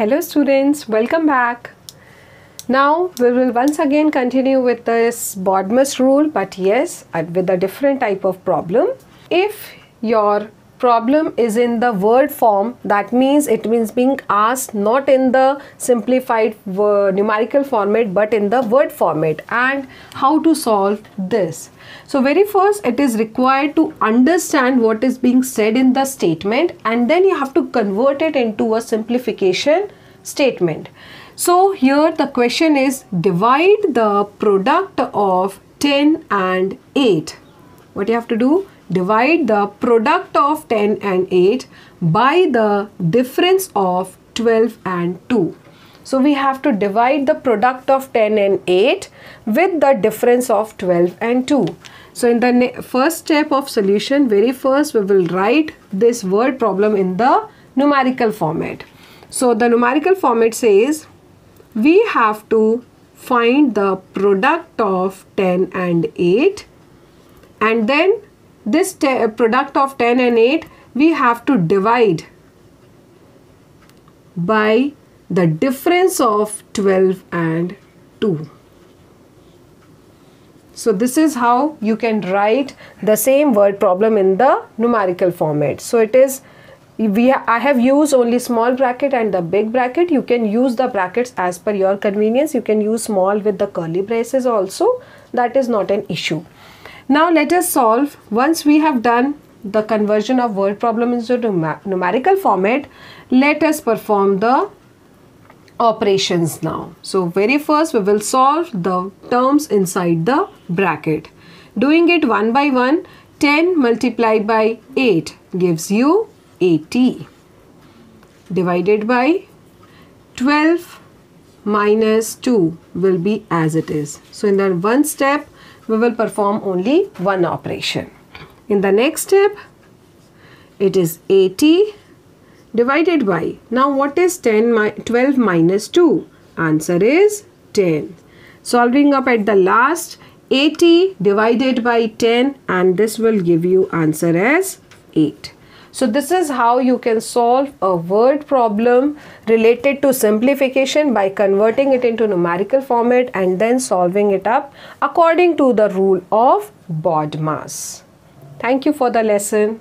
Hello students, welcome back. Now we will once again continue with this BODMAS rule but yes uh, with a different type of problem. If your problem is in the word form that means it means being asked not in the simplified numerical format but in the word format and how to solve this so very first it is required to understand what is being said in the statement and then you have to convert it into a simplification statement so here the question is divide the product of 10 and 8 what you have to do divide the product of 10 and 8 by the difference of 12 and 2. So we have to divide the product of 10 and 8 with the difference of 12 and 2. So in the first step of solution, very first we will write this word problem in the numerical format. So the numerical format says we have to find the product of 10 and 8 and then this uh, product of 10 and 8 we have to divide by the difference of 12 and 2. So this is how you can write the same word problem in the numerical format. So it is we I have used only small bracket and the big bracket. You can use the brackets as per your convenience. You can use small with the curly braces also. That is not an issue. Now let us solve once we have done the conversion of word problem into numerical format let us perform the operations now. So very first we will solve the terms inside the bracket. Doing it one by one 10 multiplied by 8 gives you 80 divided by 12 minus 2 will be as it is. So in that one step we will perform only one operation. In the next step, it is 80 divided by, now what is 10, 12 minus 2? Answer is 10. Solving up at the last, 80 divided by 10 and this will give you answer as 8. So this is how you can solve a word problem related to simplification by converting it into numerical format and then solving it up according to the rule of BODMAS. Thank you for the lesson.